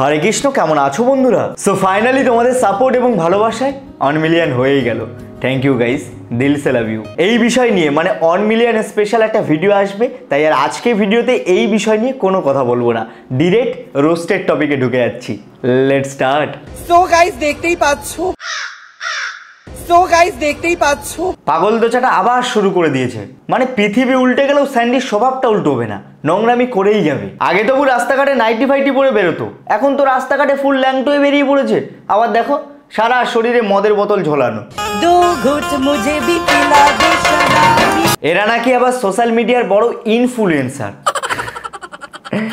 হরে কৃষ্ণ কেমন আছো বন্ধুরা? সো ফাইনালি তোমাদের সাপোর্ট এবং ভালোবাসায় অন মিলিয়ন হয়েই গেল। থ্যাংক ইউ গাইস দিল সে লাভ ইউ এই বিষয় নিয়ে মানে অন মিলিয়ন স্পেশাল একটা ভিডিও আসবে তাই আর আজকে ভিডিওতে এই বিষয় নিয়ে কোনো কথা বলব না। ডিরেক্ট রোস্টেড টপিকে ঢুকে যাচ্ছি। লেট স্টার্ট সো গাইস দেখতেই পাচ্ছো? সো গাইস দেখতেই পাচ্ছো? পাগল দোচাটা আবার শুরু করে দিয়েছে। মানে পৃথিবী উল্টে গেলেও স্যান্ডির স্বভাবটা উল্টোবে না। নোংরামি করেই যাবে। আগে তবু রাস্তাঘাটে নাইটি ফাইটি পরে বেরোতো এখন তো রাস্তাঘাটে ফুল ল্যাংটোয় বেরিয়ে পড়েছে। আবার দেখো সারা শরীরে মদের বোতল ঝোলানো। এরা নাকি আবার সোশ্যাল মিডিয়ার বড় ইনফ্লুয়েন্সার।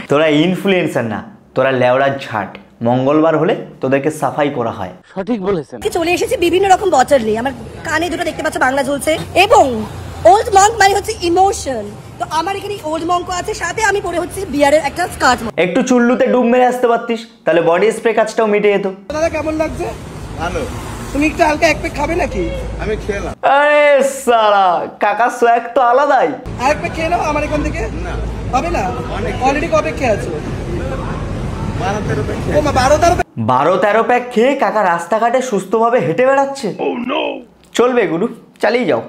তোরা ইনফ্লুয়েন্সার না তোরা লেওড়ার ঝাট। মঙ্গলবার হলে তোদেরকে সাফাই করা হয়। সঠিক বলেছেন। চলে এসেছে? বিভিন্ন রকম বটার নেই। আমার কানে দুটো দেখতে পাচ্ছ বাংলা ঝুলছে। এবং ওল্ড মঙ্ক মানে হচ্ছে ইমোশন তো আমার এখানে ওল্ড মঙ্ক আছে সাথে আমি পরে হচ্ছে বিয়ারের একটা স্কার্ট একটু চুল্লুতে ডুব মেরে আসতে পারতিস তাহলে বডি স্প্রে কাজটাও মিটে যেত। দাদা কেমন লাগছে? ভালো। তুমি একটু হালকা এক পেক খাবে নাকি? আমি খেলাম। আরে সারা কাকার সোয়াগ তো আলাদাই। আর এক পেক খেয়ে নাও আমার এখান থেকে। না। হবে না? অলরেডি কবে খেয়ে আছো? বারো তেরো প্যাক? বারো তেরো প্যাক খেয়ে কাকা রাস্তাঘাটে সুস্থভাবে হেঁটে বেড়াচ্ছে। চলবে গুরু। চালিয়ে যাও।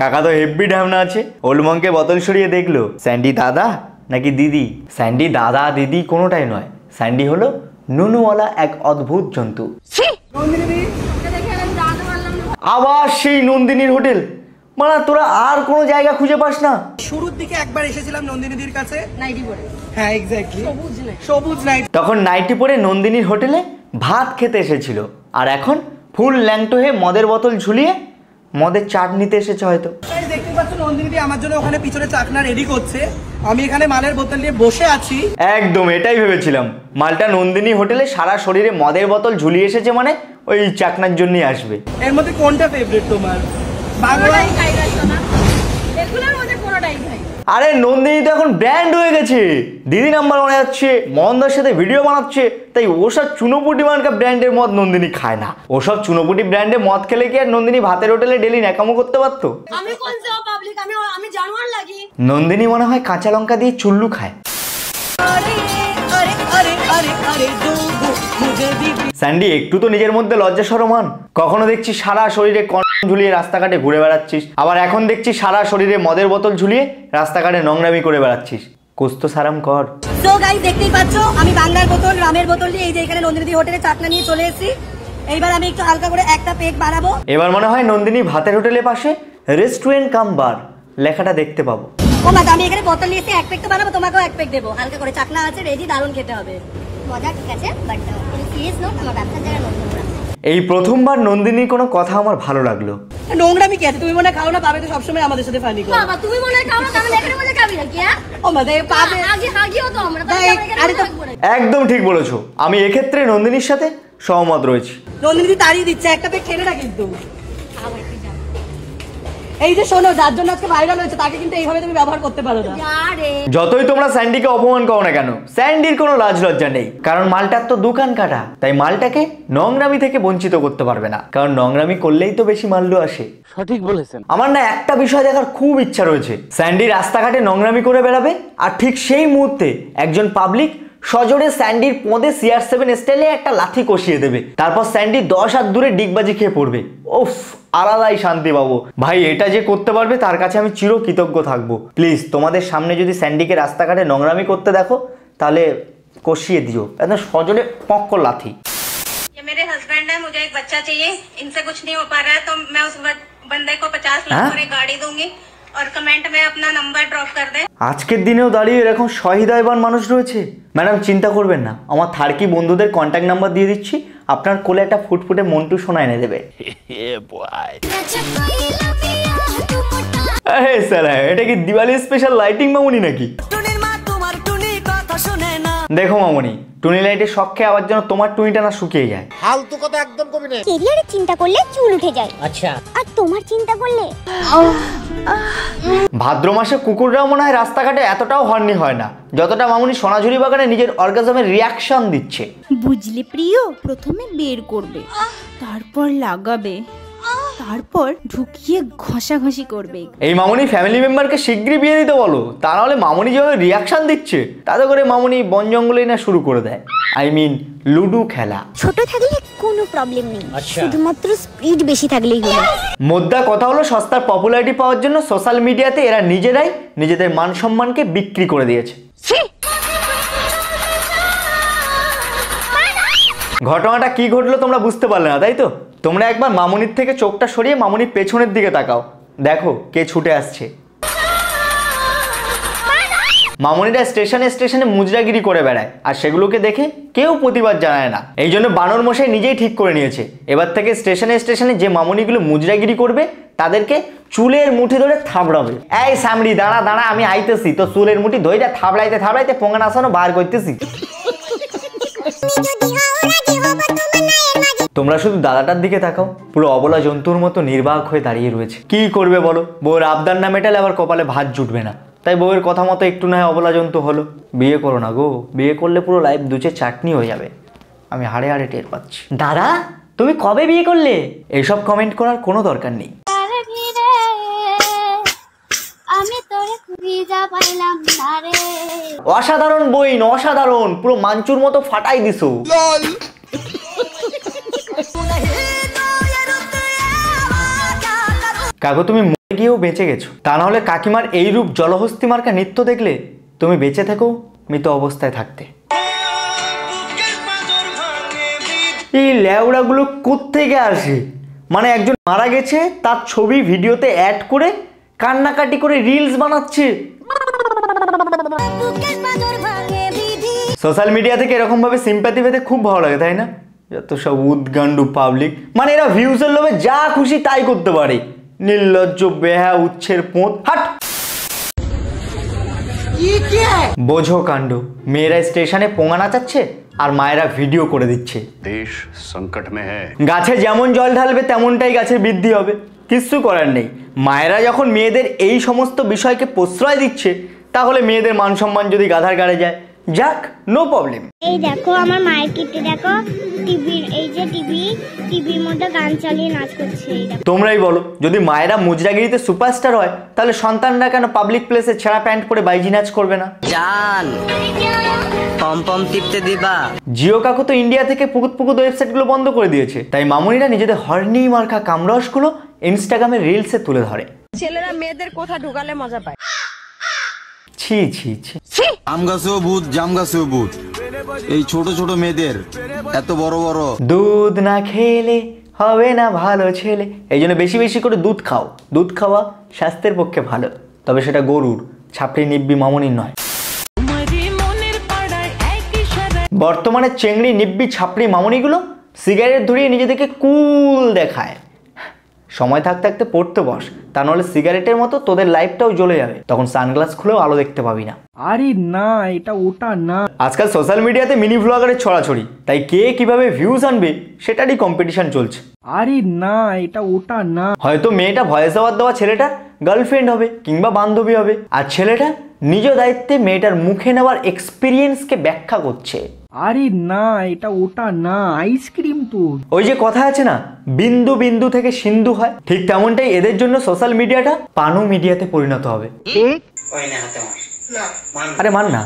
কাকা তো হেভি ঢামনা আছে। ওলমঙ্কে বোতল সরিয়ে দেখল স্যান্ডি দাদা নাকি দিদি? স্যান্ডি দাদা দিদি কোনোটাই নয়। স্যান্ডি হলো নুনুওয়ালা এক অদ্ভুত জন্তু। আবার সেই নন্দিনীর হোটেল। মানে তোরা আর কোনো জায়গা খুঁজে পাস না। শুরুর দিকে একবার এসেছিলাম নন্দিনীদির কাছে। নাইটি পরে। হ্যাঁ এক্স্যাক্টলি সবুজ নাইট। তখন নাইটি পরে নন্দিনীর হোটেলে ভাত খেতে এসেছিল। আর এখন ফুল ল্যাংটো হয়ে মদের বোতল ঝুলিয়ে মদের চাট নিতে এসেছে হয়তো। দেখতে পাচ্ছ নন্দিনীদি আমার জন্য ওখানে পিছনে চাকনা রেডি করছে। আমি এখানে মালের বোতল নিয়ে বসে আছি। একদম এটাই ভেবেছিলাম। মালটা নন্দিনী হোটেলে সারা শরীরে মদের বোতল ঝুলিয়ে এসেছে মানে ওই চাকনার জন্যই আসবে। এর মধ্যে কোনটা ফেভারিট তোমার? বাংলা? মধ্যে কোনোটাই। আরে নন্দিনী তো এখন ব্র্যান্ড হয়ে গেছে। দিদি নাম্বার ওয়ানে যাচ্ছে মহন্দার সাথে ভিডিও বানাচ্ছে তাই ওসব চুনোপুটি মার্কা ব্র্যান্ডের মদ নন্দিনী খায় না। ওসব চুনোপুটি ব্র্যান্ডে মদ খেলে কি আর নন্দিনী ভাতের হোটেলে ডেলি ন্যাকামো করতে পারতো? আমি কোন সে পাবলিক আমি আমি জানোয়ার লাগি। নন্দিনী মনে হয় কাঁচা লঙ্কা দিয়ে চুল্লু খায়। স্যান্ডি একটু তো নিজের মধ্যে লজ্জা সরমান। কখনো দেখছি সারা শরীরে কন ঝুলিয়ে রাস্তাঘাটে ঘুরে বেড়াচ্ছিস। আবার এখন দেখছি সারা শরীরে মদের বোতল ঝুলিয়ে রাস্তাঘাটে নোংরামি করে বেড়াচ্ছিস। কুস্তো সারাম কর। সো গাইস দেখতেই পাচ্ছ আমি বাংলার বোতল রামের বোতল নিয়ে এই যে এখানে নন্দিনী হোটেলে চাকনা নিয়ে চলে এসেছি। এইবার আমি একটু হালকা করে একটা পেক বানাবো। এবার মনে হয় নন্দিনী ভাতের হোটেলের পাশে রেস্টুরেন্ট কাম বার। লেখাটা দেখতে পাবো। ও মা আমি এখানে বোতল নিয়ে এসে এক পেক তো বানাবো তোমাকেও এক পেক দেবো। হালকা করে চাকনা আছে রেডি দারুণ খেতে হবে। মজা ঠিক আছে? বাট সিরিয়াস নোট আমার ব্যবসার জায়গা নতুন এই প্রথমবার নন্দিনীর কোনো কথা আমার ভালো লাগল। নোংরামি কি আছে? তুমি মনে খাও না পাবে তো সবসময় আমাদের সাথে ফানি করো। বাবা তুমি মনে খাও না তাহলে এখানে বলে খাবি নাকি হ্যাঁ? ও মা দে পাবে আগে হাগিও তো আমরা না, এই- আরে তো- একদম ঠিক বলেছ। আমি এক্ষেত্রে নন্দিনীর সাথে সহমত রয়েছি। নন্দিনী তাড়িয়ে দিচ্ছে একটা পেক খেলে না কিন্তু। এই যে শোনো যার জন্য আজকে ভাইরাল হয়েছে তাকে কিন্তু এইভাবে তুমি ব্যবহার করতে পারো না। যতই তোমরা স্যান্ডিকে অপমান করো না কেন স্যান্ডির কোনো লাজ লজ্জা নেই কারণ মালটার তো দোকান কাটা তাই মালটাকে নোংরামি থেকে বঞ্চিত করতে পারবে না কারণ নোংরামি করলেই তো বেশি মাল্য আসে। সঠিক বলেছেন। আমার না একটা বিষয় দেখার খুব ইচ্ছা রয়েছে স্যান্ডি রাস্তাঘাটে নোংরামি করে বেড়াবে আর ঠিক সেই মুহূর্তে একজন পাবলিক সজোরে স্যান্ডির পদে সিআর সেভেন স্টাইলে একটা লাথি কষিয়ে দেবে তারপর স্যান্ডি দশ হাত দূরে ডিগবাজি খেয়ে পড়বে ওফ আলাদাই শান্তি পাবো ভাই এটা যে করতে পারবে তার কাছে আমি চির কৃতজ্ঞ থাকবো প্লিজ তোমাদের সামনে যদি স্যান্ডিকে রাস্তাঘাটে নোংরামি করতে দেখো তাহলে কষিয়ে দিও একদম সজোরে পক্ক লাথি ये मेरे हस्बैंड है मुझे एक बच्चा चाहिए इनसे कुछ नहीं हो पा रहा है तो मैं उस ब- बंदे को पचास हाँ? लाख और एक गाड़ी दूंगी और कमेंट में अपना नंबर ड्रॉप कर दे আজকের দিনেও দাঁড়িয়ে এরকম সহৃদয়বান মানুষ রয়েছে ম্যাডাম চিন্তা করবেন না আমার থার্কি বন্ধুদের কন্ট্যাক্ট নাম্বার দিয়ে দিচ্ছি আপনার কোলে একটা ফুটফুটে মন্টু সোনা এনে দেবে আরে স্যার এটা কি দিওয়ালি স্পেশাল লাইটিং মামুনি নাকি টুনির মা তোমার টুনি কথা শুনে না দেখো মামুনি টুনি লাইটের শখে আবার যেন তোমার টুনিটা না শুকিয়ে যায়। ফালতু কথা একদম কবি না কেরিয়ারের চিন্তা করলে চুল উঠে যায়। আচ্ছা। আর তোমার চিন্তা করলে? ভাদ্র মাসে কুকুররাও মনে হয় রাস্তাঘাটে এতটাও হর্নি হয় না যতটা মামুনি সোনাঝুরি বাগানে নিজের অর্গাজমের রিয়াকশন দিচ্ছে। বুঝলে প্রিয় প্রথমে বের করবে তারপর লাগাবে। তারপর ঢুকিয়ে ঘষাঘষি করবে এই মামনি ফ্যামিলি মেম্বারকে শিগগিরই বিয়ে দিতে বলো। তা নাহলে মামনি যেভাবে রিয়াকশন দিচ্ছে তাতে করে মামনি বন জঙ্গলে না শুরু করে দেয়। আই মিন লুডো খেলা। ছোট থাকলে কোনো প্রবলেম নেই। শুধুমাত্র স্পিড বেশি থাকলেই হলো। মোদ্দা কথা হলো সস্তার পপুলারিটি পাওয়ার জন্য সোশ্যাল মিডিয়াতে এরা নিজেরাই নিজেদের মান সম্মানকে বিক্রি করে দিয়েছে। ঘটনাটা কি ঘটলো তোমরা বুঝতে পারলে না তাই তো? তোমরা একবার মামনির থেকে চোখটা সরিয়ে মামনির পেছনের দিকে তাকাও। দেখো কে ছুটে আসছে। মামনিরা স্টেশনে স্টেশনে মুজরাগিরি করে বেড়ায়, আর সেগুলোকে দেখে কেউ প্রতিবাদ জানায় না। এই জন্য বানর মশাই নিজেই ঠিক করে নিয়েছে। এবার থেকে স্টেশনে স্টেশনে যে মামনিগুলো মুজরাগিরি করবে, তাদেরকে চুলের মুঠি ধরে থাবড়াবে। এই সামড়ি, দাঁড়া দাঁড়া, আমি আইতেছি। তো চুলের মুঠি ধরে থাবড়াইতে থাবড়াইতে পোঙা নাচানো বার করতেছি। তোমরা শুধু দাদাটার দিকে তাকাও পুরো অবলা জন্তুর মতো নির্বাক হয়ে দাঁড়িয়ে রয়েছে। কি করবে বলো? বউয়ের আবদার না মেটালে আবার কপালে ভাত জুটবে না। তাই বউয়ের কথা মতো একটু না হয় অবলা জন্তু হলো। বিয়ে করো না গো। বিয়ে করলে পুরো লাইফ দুচে চাটনি হয়ে যাবে। আমি হাড়ে হাড়ে টের পাচ্ছি। দাদা তুমি কবে বিয়ে করলে? এইসব কমেন্ট করার কোনো দরকার নেই। আমি তোরে খুঁজা পাইলাম না রে। অসাধারণ বইন অসাধারণ। পুরো মাঞ্চুর মতো ফাটাই দিছো। কাকু, তুমি মরে গিয়েও বেঁচে গেছো। তা না হলে কাকিমার এই রূপ জলহস্তি মার্কা নৃত্য দেখলে তুমি বেঁচে থেকেও মৃত অবস্থায় থাকতে। এই ল্যাওড়াগুলো কোত্থেকে আসে? মানে একজন মারা গেছে, তার ছবি ভিডিওতে অ্যাড করে কান্নাকাটি করে রিলস বানাচ্ছে। সোশ্যাল মিডিয়া থেকে এরকম ভাবে সিম্প্যাথি পেতে খুব ভালো লাগে, তাই না? যত সব উদ্গান্ডু পাবলিক মানে এরা ভিউজের লোভে যা খুশি তাই করতে পারে। নির্লজ্জ বেহা উচ্ছের পোঁত। হাট! ইয়ে বোঝো কাণ্ড মেয়েরা স্টেশনে পোঙা নাচাচ্ছে আর মায়েরা ভিডিও করে দিচ্ছে। দেশ সংকট মে গাছে যেমন জল ঢালবে তেমনটাই গাছের বৃদ্ধি হবে। কিচ্ছু করার নেই। মায়েরা যখন মেয়েদের এই সমস্ত বিষয়কে প্রশ্রয় দিচ্ছে তাহলে মেয়েদের মান সম্মান যদি গাধার গাড়ে যায়। যাক নো প্রবলেম এই দেখো আমার মায়ের কিটে দেখো টিভি যে টিভি টিভির মধ্যে গান চালিয়ে নাচ করছে তোমরাই বলো যদি মায়েরা মুজরাগিরিতে সুপারস্টার হয় তাহলে সন্তানরা কেন পাবলিক প্লেসে ছেঁড়া প্যান্ট পরে বাইজি নাচ করবে না? জান পম পম টিপতে দিবা। জিও কাকু তো ইন্ডিয়া থেকে পুকুত পুকুত ওয়েবসাইটগুলো বন্ধ করে দিয়েছে। তাই মামুনিরা নিজেদের হর্নি মার্কা কামরসগুলো ইনস্টাগ্রামে রিলসে তুলে ধরে। ছেলেরা মেয়েদের কোথা ঢুকালে মজা পায়? ছি ছি ছি। আম গাছেও ভূত জাম গাছেও ভূত। এই ছোট ছোট মেয়েদের এত বড় বড়। দুধ না খেলে হবে না ভালো ছেলে। এই জন্য বেশি বেশি করে দুধ খাও। দুধ খাওয়া স্বাস্থ্যের পক্ষে ভালো। তবে সেটা গরুর, ছাপড়ি, নিব্বি, মামনির নয়। বর্তমানে চেংড়ি, নিব্বি, ছাপড়ি, মামনিগুলো সিগারেট ধরিয়ে নিজেদেরকে কুল দেখায়। সময় থাকতে থাকতে পড়তে বস তা নাহলে সিগারেটের মতো তোদের লাইফটাও জ্বলে যাবে। তখন সানগ্লাস খুলেও আলো দেখতে পাবি না। আরে না এটা ওটা না। আজকাল সোশ্যাল মিডিয়াতে মিনি ভ্লগারের ছড়াছড়ি তাই কে কীভাবে ভিউজ আনবে সেটারই কম্পিটিশন চলছে। আরে না এটা ওটা না। হয়তো মেয়েটা ভয়েস ওভার দেওয়া ছেলেটা গার্লফ্রেন্ড হবে কিংবা বান্ধবী হবে আর ছেলেটা নিজ দায়িত্বে মেয়েটার মুখে নেওয়ার এক্সপিরিয়েন্সকে ব্যাখ্যা করছে। আরে না এটা ওটা না আইসক্রিম তো। ওই যে কথা আছে না বিন্দু বিন্দু থেকে সিন্ধু হয়। ঠিক তেমনটাই এদের জন্য সোশ্যাল মিডিয়াটা পানু মিডিয়াতে পরিণত হবে। আরে মান না।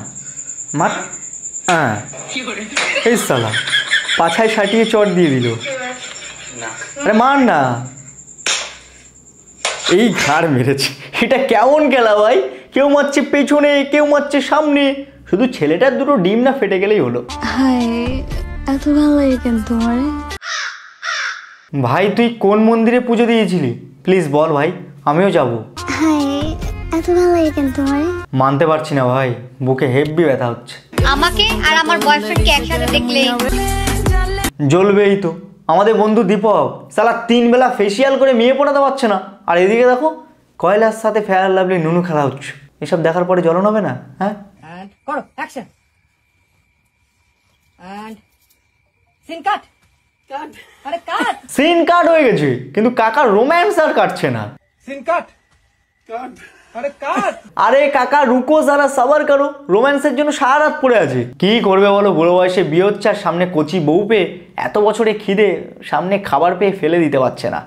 মার? হ্যাঁ। এই সালা পাছায় সাটিয়ে চট দিয়ে দিল। আরে মার না। এই ঘাড় মেরেছে। এটা কেমন খেলা ভাই? কেউ মারছে পেছনে কেউ মারছে সামনে। শুধু ছেলেটার দুটো ডিম না ফেটে গেলেই হলো। হাই এত ভালো লাগে কেন তোমার? ভাই তুই কোন মন্দিরে পুজো দিয়েছিলি? প্লিজ বল ভাই আমিও যাব। হাই এত ভালো লাগে কেন তোমার? মানতে পারছি না ভাই বুকে হেভি ব্যথা হচ্ছে। আমাকে আর আমার বয়ফ্রেন্ডকে একসাথে দেখলে জ্বলবেই তো। আমাদের বন্ধু দীপক সালা তিন বেলা ফেসিয়াল করে মেয়ে পড়াতে পারছে না। আর এদিকে দেখো কয়লার সাথে ফেয়ার লাভলি নুনু খেলা হচ্ছে। এসব দেখার পরে জ্বলন হবে না হ্যাঁ? করো action And scene cut cut আরে কাট সিন কাট হয়ে গেছে কিন্তু কাকার রোম্যান্স আর কাটছে না। সিন কাট আরে কাট আরে কাকা রুকো যারা সাবার করো। রোম্যান্সের জন্য সারা রাত পড়ে আছে। কি করবে বলো বুড়ো বয়সে বিয়ে হচ্ছে আর সামনে কচি বউ পেয়ে এত বছরে খিদে সামনে খাবার পেয়ে ফেলে দিতে পারছে না।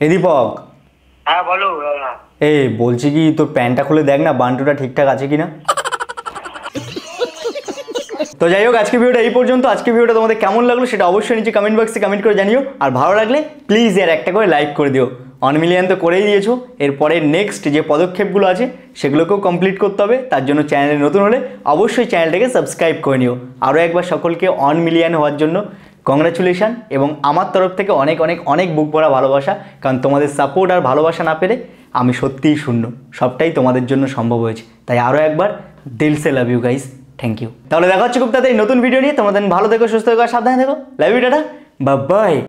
এ দীপক। হ্যাঁ বলো এ বলছি কি তোর প্যান্টটা খুলে দেখ না বান্টুটা ঠিকঠাক আছে কিনা। তো যাই হোক আজকে ভিডিওটা এই পর্যন্ত। আজকে ভিডিওটা তোমাদের কেমন লাগল সেটা অবশ্যই নিচে কমেন্ট বক্সে কমেন্ট করে জানিও। আর ভালো লাগলে প্লিজ এর একটা করে লাইক করে দিও। অন মিলিয়ন তো করেই দিয়েছ। এরপরে নেক্সট যে পদক্ষেপগুলো আছে সেগুলোকেও কমপ্লিট করতে হবে। তার জন্য চ্যানেলে নতুন হলে অবশ্যই চ্যানেলটাকে সাবস্ক্রাইব করে নিও। আরও একবার সকলকে অন মিলিয়ন হওয়ার জন্য। কংগ্রাচুলেশন এবং আমার তরফ থেকে অনেক অনেক অনেক বুক পড়া ভালোবাসা। কারণ তোমাদের সাপোর্ট আর ভালোবাসা না পেলে আমি সত্যিই শূন্য। সবটাই তোমাদের জন্য সম্ভব হয়েছে। তাই আরও একবার দিল সে love you guys thank you তাহলে দেখা হচ্ছে খুব তাদের নতুন ভিডিও নিয়ে। তোমাদের ভালো থেকো, সুস্থ থেকো সাবধানে থেকো। Love you tata. বাই